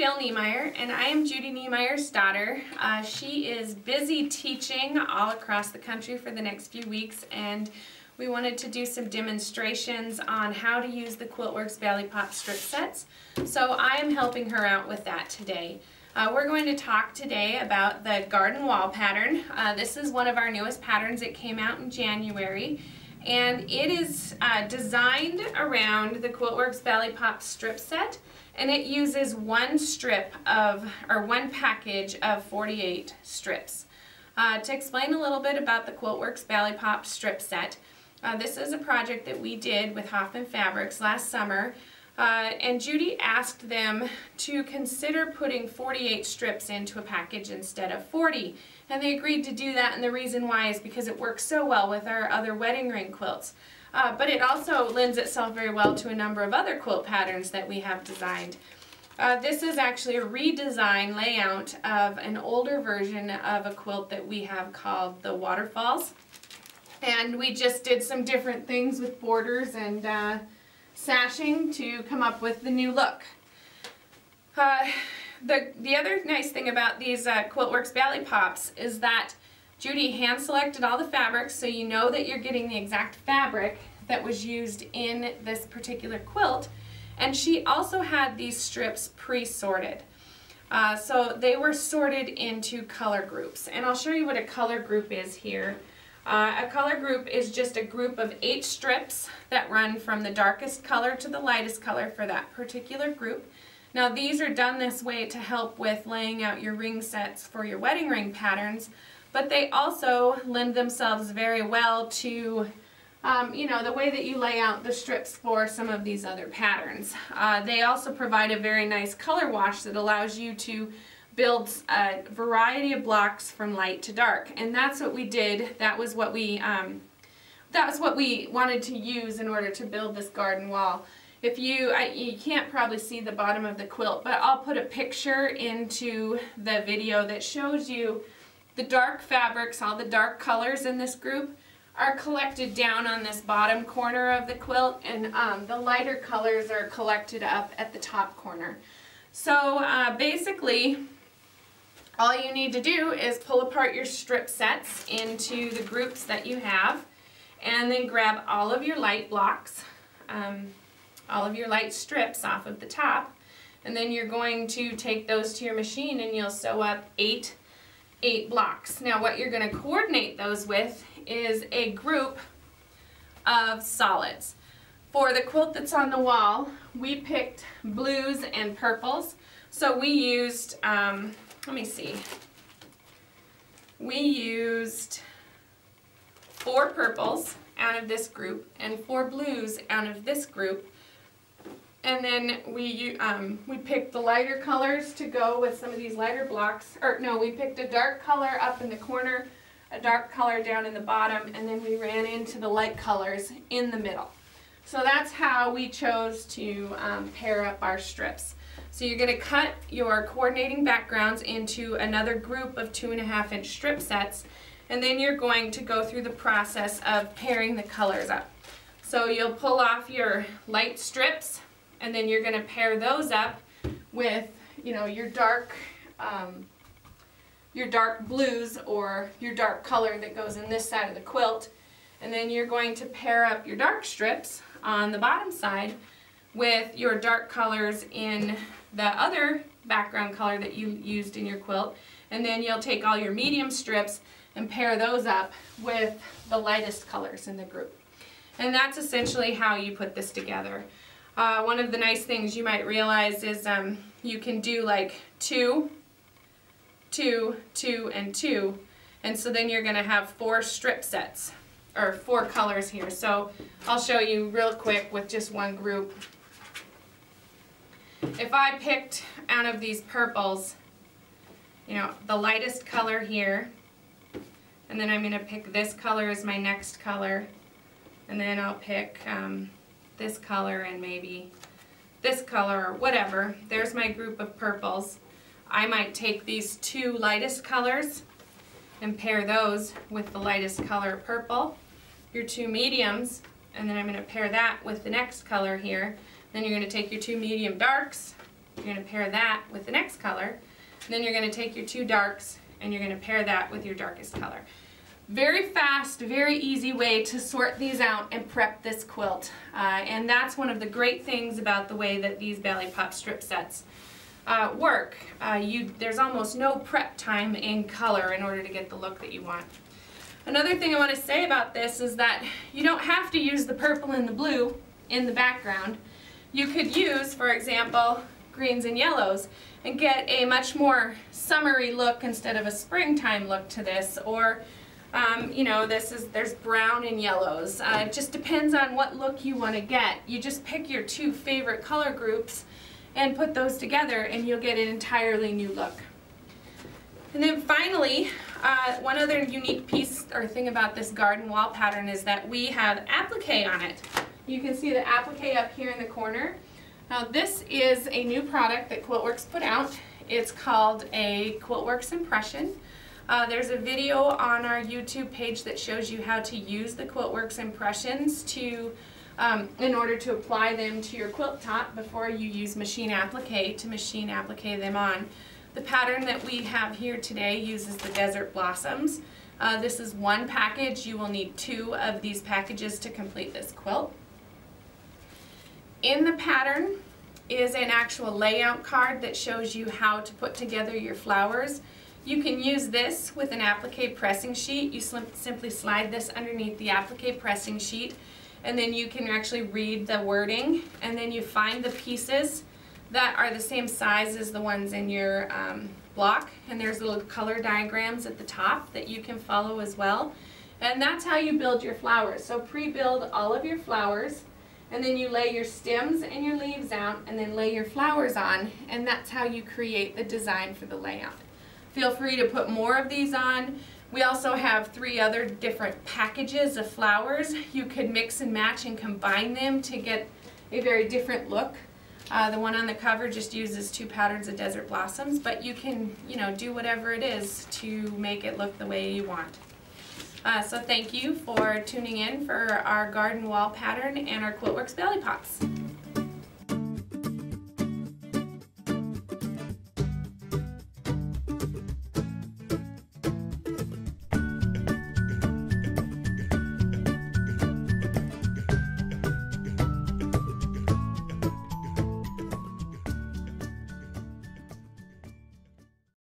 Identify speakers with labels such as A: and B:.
A: Dale Niemeyer, and I am Judy Niemeyer's daughter. Uh, she is busy teaching all across the country for the next few weeks, and we wanted to do some demonstrations on how to use the Quiltworx Bali Pop strip sets. So I am helping her out with that today. Uh, we're going to talk today about the garden wall pattern. Uh, this is one of our newest patterns. It came out in January and it is uh, designed around the Quiltworx Bali Pop strip set and it uses one strip of, or one package of 48 strips. Uh, to explain a little bit about the Quiltworx Bali Pop strip set, uh, this is a project that we did with Hoffman Fabrics last summer uh, and Judy asked them to consider putting 48 strips into a package instead of 40. And they agreed to do that and the reason why is because it works so well with our other wedding ring quilts. Uh, but it also lends itself very well to a number of other quilt patterns that we have designed. Uh, this is actually a redesign layout of an older version of a quilt that we have called the Waterfalls. And we just did some different things with borders and uh, sashing to come up with the new look. Uh, the, the other nice thing about these uh, Quiltworx Bali Pops is that Judy hand selected all the fabrics so you know that you're getting the exact fabric that was used in this particular quilt and she also had these strips pre-sorted. Uh, so they were sorted into color groups and I'll show you what a color group is here. Uh, a color group is just a group of eight strips that run from the darkest color to the lightest color for that particular group. Now these are done this way to help with laying out your ring sets for your wedding ring patterns, but they also lend themselves very well to um, you know, the way that you lay out the strips for some of these other patterns. Uh, they also provide a very nice color wash that allows you to builds a variety of blocks from light to dark. And that's what we did. That was what we um, that was what we wanted to use in order to build this garden wall. If you I, you can't probably see the bottom of the quilt but I'll put a picture into the video that shows you the dark fabrics all the dark colors in this group are collected down on this bottom corner of the quilt and um, the lighter colors are collected up at the top corner. So uh, basically all you need to do is pull apart your strip sets into the groups that you have and then grab all of your light blocks, um, all of your light strips off of the top and then you're going to take those to your machine and you'll sew up eight eight blocks. Now what you're going to coordinate those with is a group of solids. For the quilt that's on the wall, we picked blues and purples. So we used um, let me see. We used four purples out of this group and four blues out of this group. And then we um, we picked the lighter colors to go with some of these lighter blocks. Or no, we picked a dark color up in the corner, a dark color down in the bottom, and then we ran into the light colors in the middle. So that's how we chose to um, pair up our strips. So you're going to cut your coordinating backgrounds into another group of two and a half inch strip sets and then you're going to go through the process of pairing the colors up. So you'll pull off your light strips and then you're going to pair those up with you know your dark um, your dark blues or your dark color that goes in this side of the quilt and then you're going to pair up your dark strips on the bottom side with your dark colors in the other background color that you used in your quilt and then you'll take all your medium strips and pair those up with the lightest colors in the group. And that's essentially how you put this together. Uh, one of the nice things you might realize is um, you can do like two, two, two, and two. And so then you're going to have four strip sets, or four colors here. So I'll show you real quick with just one group. If I picked out of these purples, you know, the lightest color here, and then I'm going to pick this color as my next color, and then I'll pick um, this color and maybe this color or whatever. There's my group of purples. I might take these two lightest colors and pair those with the lightest color purple. Your two mediums, and then I'm going to pair that with the next color here. Then you're going to take your two medium darks You're going to pair that with the next color. Then you're going to take your two darks and you're going to pair that with your darkest color. Very fast, very easy way to sort these out and prep this quilt. Uh, and that's one of the great things about the way that these Bali Pop strip sets uh, work. Uh, you, there's almost no prep time in color in order to get the look that you want. Another thing I want to say about this is that you don't have to use the purple and the blue in the background. You could use, for example, greens and yellows and get a much more summery look instead of a springtime look to this or um, you know this is there's brown and yellows. Uh, it just depends on what look you want to get. You just pick your two favorite color groups and put those together and you'll get an entirely new look. And then finally uh, one other unique piece or thing about this garden wall pattern is that we have applique on it you can see the applique up here in the corner now this is a new product that Quiltworx put out. It's called a Quiltworx Impression. Uh, there's a video on our YouTube page that shows you how to use the Quiltworx Impressions to, um, in order to apply them to your quilt top before you use machine applique to machine applique them on. The pattern that we have here today uses the Desert Blossoms. Uh, this is one package. You will need two of these packages to complete this quilt. In the pattern is an actual layout card that shows you how to put together your flowers. You can use this with an applique pressing sheet. You simply slide this underneath the applique pressing sheet and then you can actually read the wording and then you find the pieces that are the same size as the ones in your um, block and there's little color diagrams at the top that you can follow as well and that's how you build your flowers. So pre-build all of your flowers and then you lay your stems and your leaves out and then lay your flowers on and that's how you create the design for the layout. Feel free to put more of these on. We also have three other different packages of flowers. You could mix and match and combine them to get a very different look. Uh, the one on the cover just uses two patterns of desert blossoms, but you can, you know, do whatever it is to make it look the way you want. Uh, so thank you for tuning in for our garden wall pattern and our Quiltworx Bali Pops.